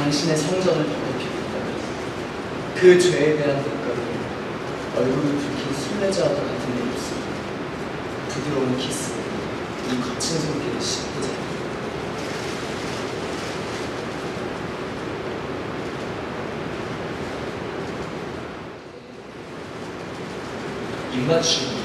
당신의 성전을 더럽히고 그 죄에 대한 대가로 얼굴을 붉힌 순례자와도 같은 내 입술 부드러운 키스 이 거친 손길을 씹고자 입맞춤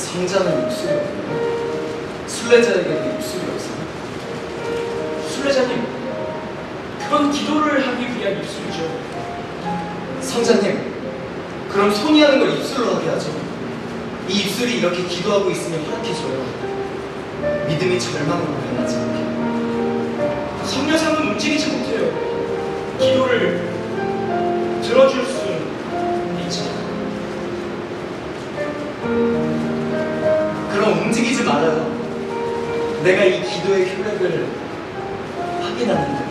성자는 입술이 없나요? 순례자에게도 입술이 없어요? 순례자님, 그건 기도를 하기 위한 입술이죠. 성자님, 그럼 손이 하는 걸 입술로 하게 하죠. 이 입술이 이렇게 기도하고 있으면 허락해줘요. 믿음이 절망으로 변하지 않게. 성녀상은 움직이지 못해요. 기도를 들어줄 수 말아요. 내가 이 기도의 효력을 확인하는데.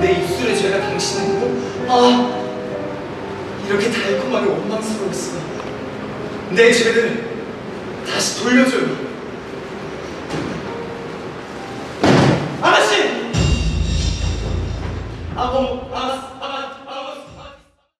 내 입술의 죄가 당신이고 아 이렇게 달콤하게 원망스러웠어. 내 죄를 다시 돌려줘요